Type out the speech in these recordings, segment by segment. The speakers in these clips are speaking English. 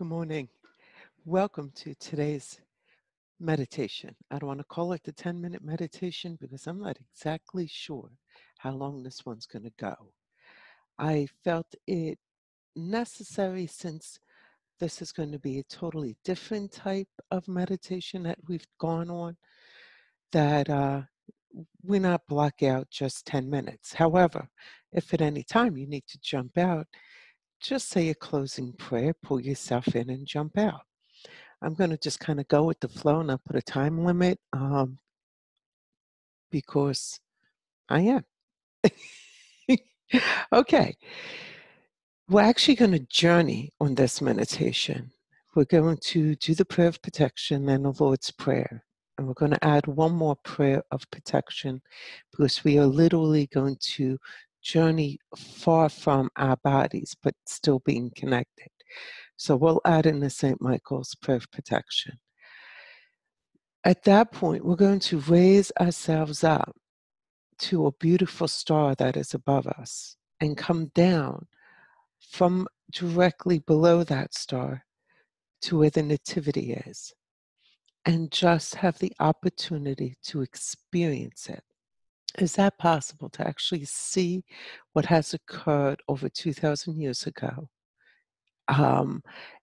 Good morning. Welcome to today's meditation. I don't want to call it the 10 minute meditation because I'm not exactly sure how long this one's going to go. I felt it necessary since this is going to be a totally different type of meditation that we've gone on, that uh, we not block out just 10 minutes. However, if at any time you need to jump out, just say a closing prayer, pull yourself in, and jump out. I'm going to just kind of go with the flow and I'll put a time limit um, because I am. okay. We're actually going to journey on this meditation. We're going to do the prayer of protection and the Lord's Prayer. And we're going to add one more prayer of protection because we are literally going to journey far from our bodies, but still being connected. So we'll add in the St. Michael's prayer of protection. At that point, we're going to raise ourselves up to a beautiful star that is above us and come down from directly below that star to where the nativity is and just have the opportunity to experience it is that possible to actually see what has occurred over 2,000 years ago um,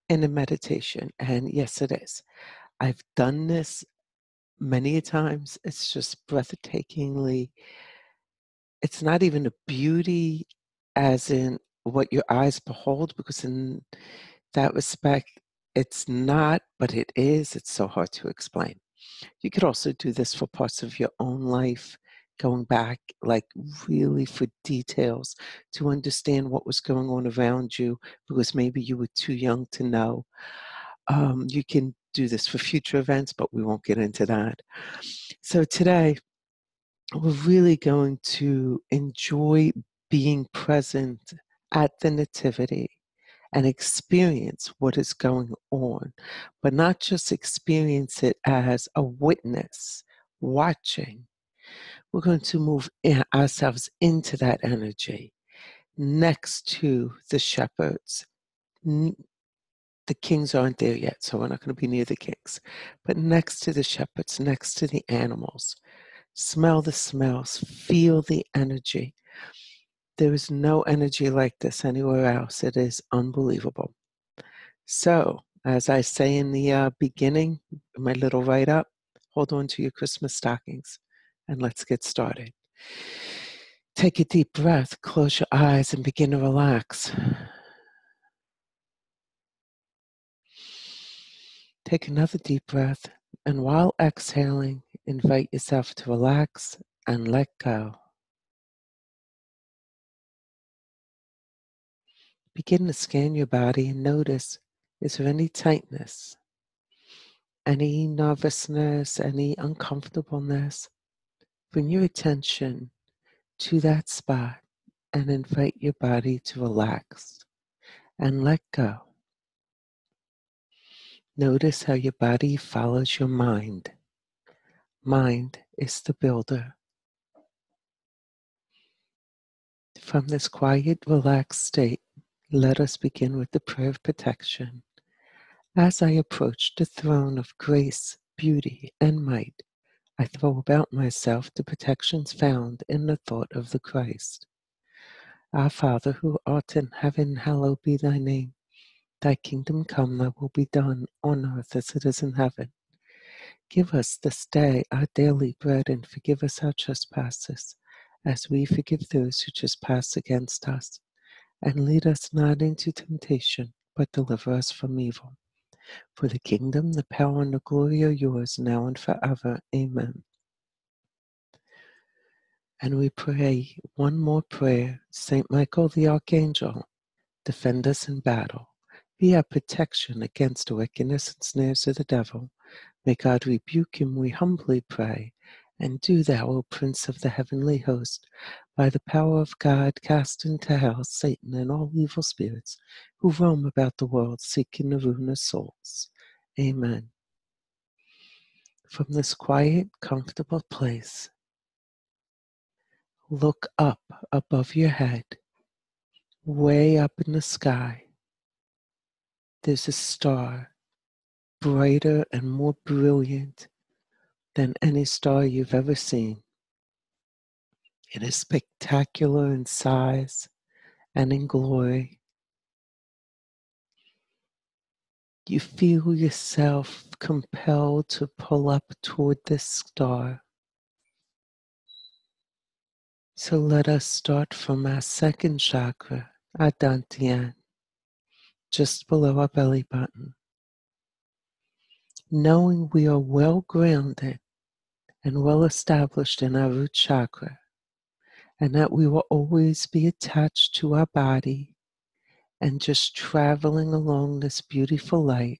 in a meditation? And yes, it is. I've done this many times. It's just breathtakingly, it's not even a beauty as in what your eyes behold, because in that respect, it's not, but it is. It's so hard to explain. You could also do this for parts of your own life going back like really for details to understand what was going on around you because maybe you were too young to know. Um, you can do this for future events, but we won't get into that. So today, we're really going to enjoy being present at the Nativity and experience what is going on, but not just experience it as a witness watching, we're going to move in ourselves into that energy next to the shepherds. The kings aren't there yet, so we're not going to be near the kings, but next to the shepherds, next to the animals. Smell the smells, feel the energy. There is no energy like this anywhere else. It is unbelievable. So, as I say in the uh, beginning, my little write up, hold on to your Christmas stockings and let's get started. Take a deep breath, close your eyes, and begin to relax. Take another deep breath, and while exhaling, invite yourself to relax and let go. Begin to scan your body and notice is there any tightness, any nervousness, any uncomfortableness? Bring your attention to that spot and invite your body to relax and let go. Notice how your body follows your mind. Mind is the builder. From this quiet, relaxed state, let us begin with the prayer of protection. As I approach the throne of grace, beauty, and might, I throw about myself the protections found in the thought of the Christ. Our Father, who art in heaven, hallowed be thy name. Thy kingdom come, thy will be done on earth as it is in heaven. Give us this day our daily bread and forgive us our trespasses, as we forgive those who trespass against us. And lead us not into temptation, but deliver us from evil. For the kingdom, the power, and the glory are yours now and forever. Amen. And we pray one more prayer. Saint Michael the Archangel, defend us in battle. Be our protection against the wickedness and snares of the devil. May God rebuke him, we humbly pray. And do thou, O Prince of the heavenly host, by the power of God, cast into hell Satan and all evil spirits who roam about the world seeking the ruin souls. Amen. From this quiet, comfortable place, look up above your head, way up in the sky, there's a star brighter and more brilliant than any star you've ever seen. It is spectacular in size and in glory. You feel yourself compelled to pull up toward this star. So let us start from our second chakra, our Dantian, just below our belly button. Knowing we are well grounded and well established in our root chakra, and that we will always be attached to our body and just traveling along this beautiful light,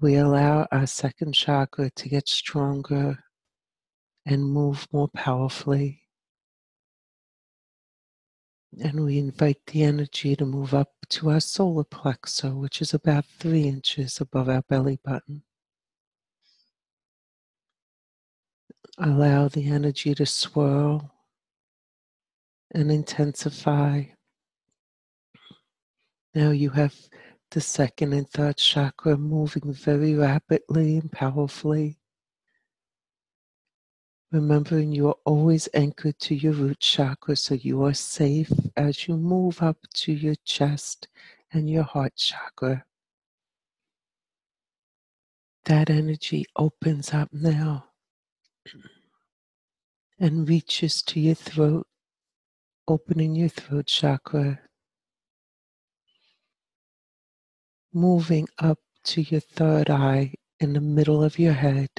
we allow our second chakra to get stronger and move more powerfully. And we invite the energy to move up to our solar plexus, which is about three inches above our belly button. Allow the energy to swirl and intensify. Now you have the second and third chakra moving very rapidly and powerfully. Remembering you are always anchored to your root chakra, so you are safe as you move up to your chest and your heart chakra. That energy opens up now and reaches to your throat, opening your throat chakra, moving up to your third eye in the middle of your head.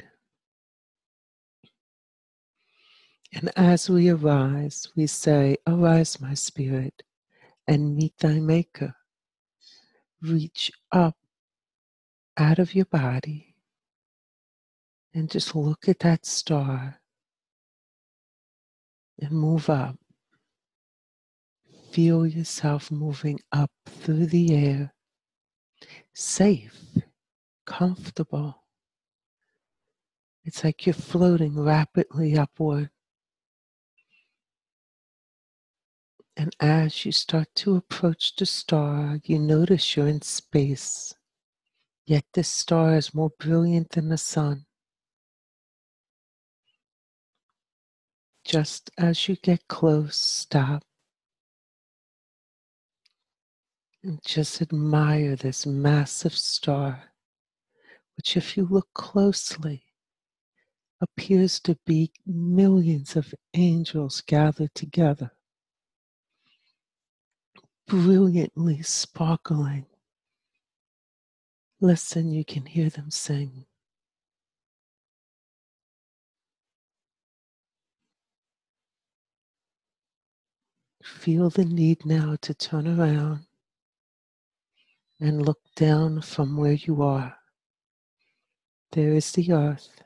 And as we arise, we say, Arise, my spirit, and meet thy Maker. Reach up out of your body and just look at that star and move up. Feel yourself moving up through the air, safe, comfortable. It's like you're floating rapidly upward. And as you start to approach the star, you notice you're in space. Yet this star is more brilliant than the sun. Just as you get close, stop and just admire this massive star, which, if you look closely, appears to be millions of angels gathered together brilliantly sparkling. Listen, you can hear them sing. Feel the need now to turn around and look down from where you are. There is the earth,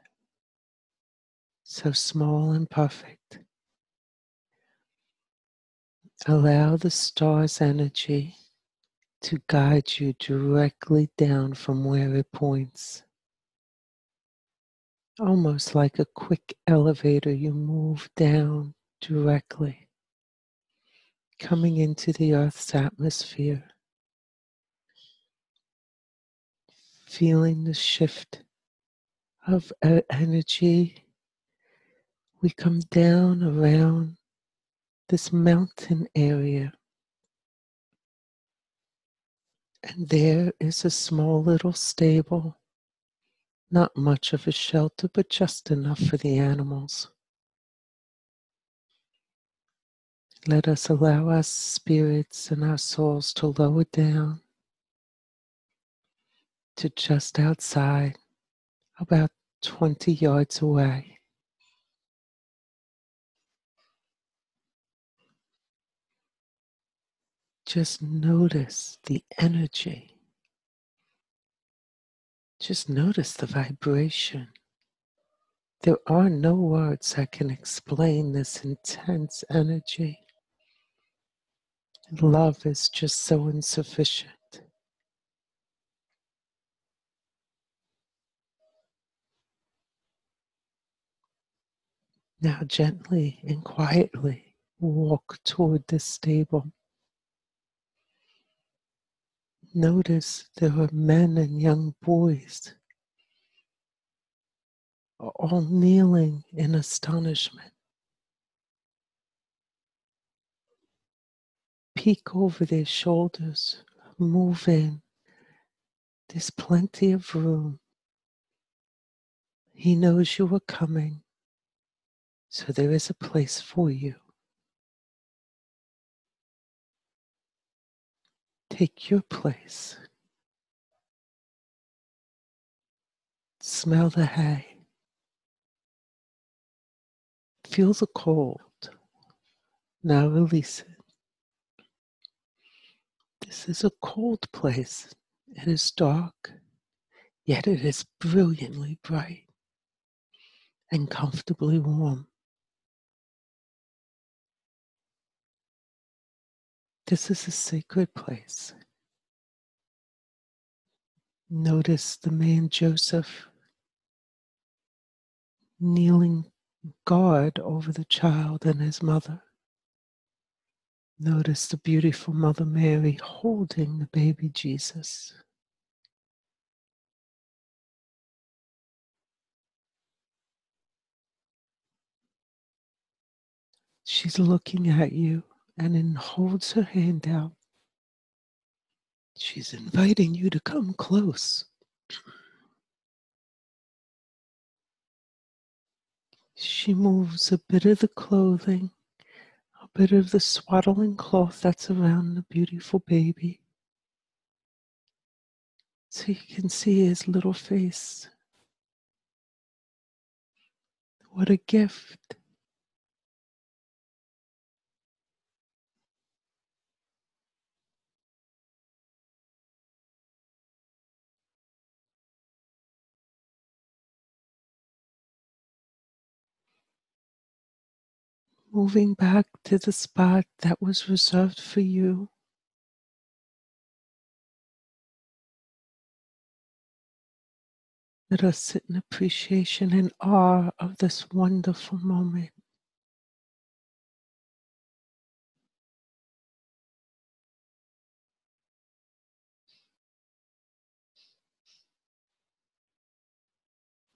so small and perfect. Allow the star's energy to guide you directly down from where it points. Almost like a quick elevator, you move down directly, coming into the Earth's atmosphere, feeling the shift of energy. We come down around this mountain area. And there is a small little stable, not much of a shelter, but just enough for the animals. Let us allow our spirits and our souls to lower down to just outside, about 20 yards away. Just notice the energy. Just notice the vibration. There are no words that can explain this intense energy. Love is just so insufficient. Now, gently and quietly walk toward this stable. Notice there are men and young boys all kneeling in astonishment. Peek over their shoulders, move in. There's plenty of room. He knows you are coming, so there is a place for you. Take your place. Smell the hay. Feel the cold. Now release it. This is a cold place. It is dark, yet it is brilliantly bright and comfortably warm. This is a sacred place. Notice the man Joseph kneeling guard over the child and his mother. Notice the beautiful Mother Mary holding the baby Jesus. She's looking at you and then holds her hand out. She's inviting you to come close. She moves a bit of the clothing, bit of the swaddling cloth that's around the beautiful baby. So you can see his little face. What a gift. Moving back to the spot that was reserved for you. Let us sit in appreciation and awe of this wonderful moment.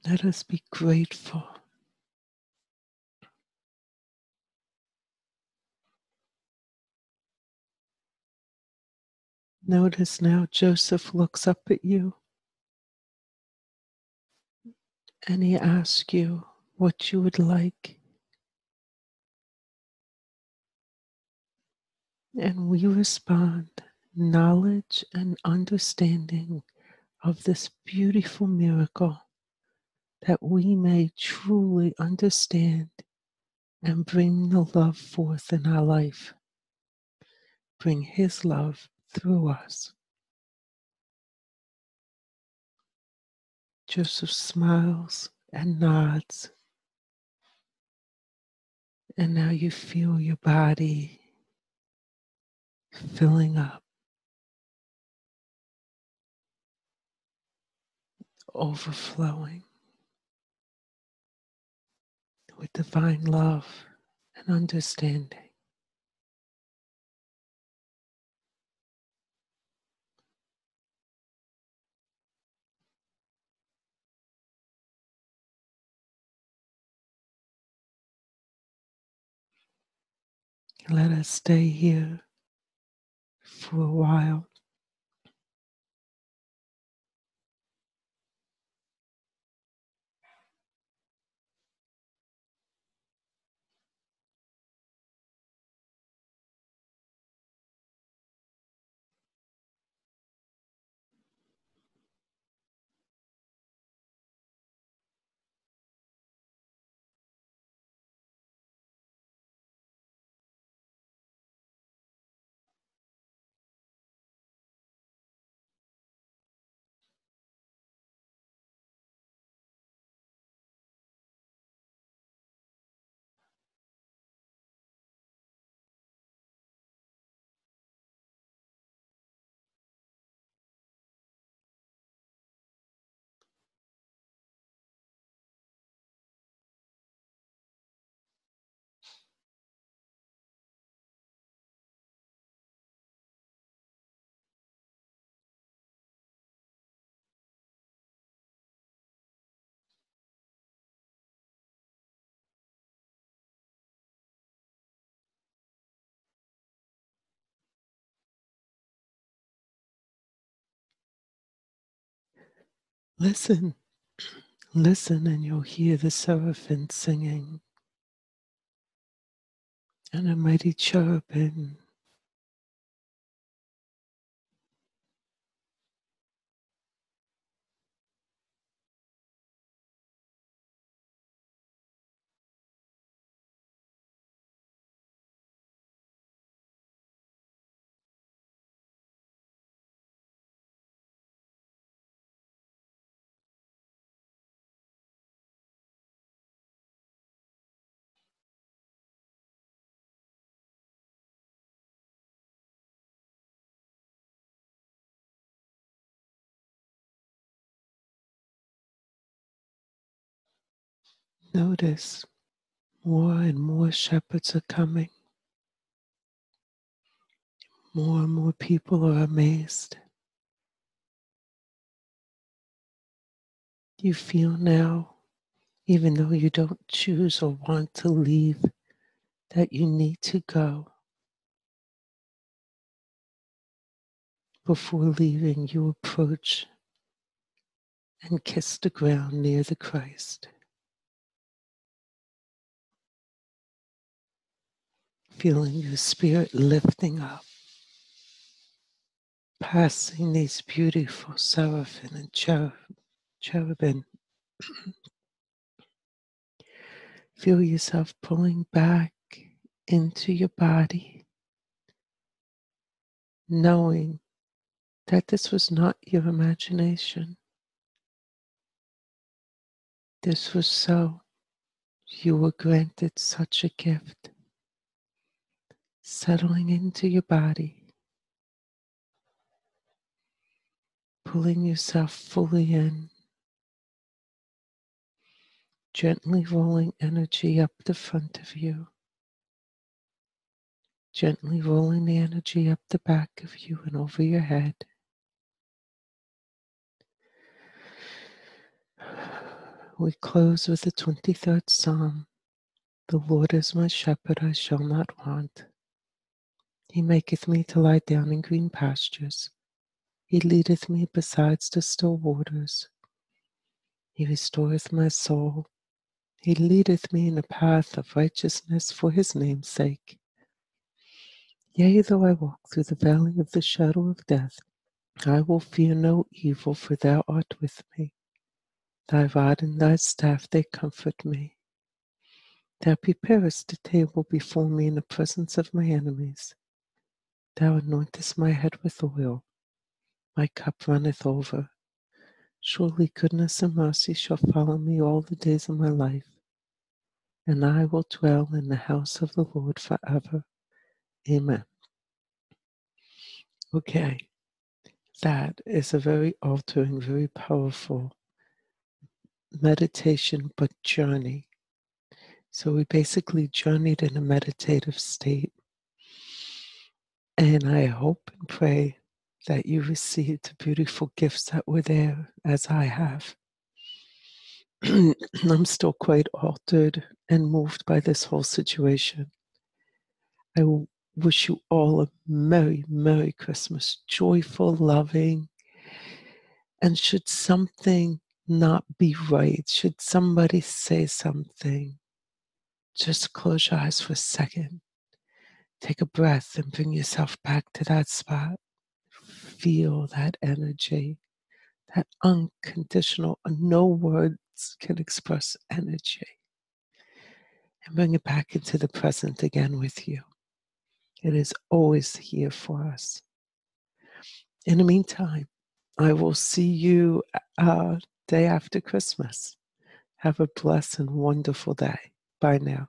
Let us be grateful. Notice now Joseph looks up at you and he asks you what you would like. And we respond knowledge and understanding of this beautiful miracle that we may truly understand and bring the love forth in our life. Bring His love through us. Joseph smiles and nods. And now you feel your body filling up, overflowing with divine love and understanding. Let us stay here for a while. Listen, listen, and you'll hear the seraphim singing. And a mighty cherubim Notice more and more shepherds are coming. More and more people are amazed. You feel now, even though you don't choose or want to leave, that you need to go. Before leaving, you approach and kiss the ground near the Christ. Feeling your spirit lifting up, passing these beautiful seraphim and cherub, cherubim. Feel yourself pulling back into your body, knowing that this was not your imagination. This was so. You were granted such a gift. Settling into your body, pulling yourself fully in, gently rolling energy up the front of you, gently rolling the energy up the back of you and over your head. We close with the 23rd Psalm. The Lord is my shepherd, I shall not want. He maketh me to lie down in green pastures. He leadeth me beside the still waters. He restoreth my soul. He leadeth me in a path of righteousness for his name's sake. Yea, though I walk through the valley of the shadow of death, I will fear no evil, for thou art with me. Thy rod and thy staff, they comfort me. Thou preparest a table before me in the presence of my enemies. Thou anointest my head with oil. My cup runneth over. Surely goodness and mercy shall follow me all the days of my life, and I will dwell in the house of the Lord forever. Amen. Okay, that is a very altering, very powerful meditation, but journey. So we basically journeyed in a meditative state. And I hope and pray that you received the beautiful gifts that were there, as I have. I'm still quite altered and moved by this whole situation. I wish you all a Merry, Merry Christmas, joyful, loving. And should something not be right? Should somebody say something? Just close your eyes for a second. Take a breath and bring yourself back to that spot. Feel that energy, that unconditional, no words can express energy. And bring it back into the present again with you. It is always here for us. In the meantime, I will see you uh, day after Christmas. Have a blessed and wonderful day. Bye now.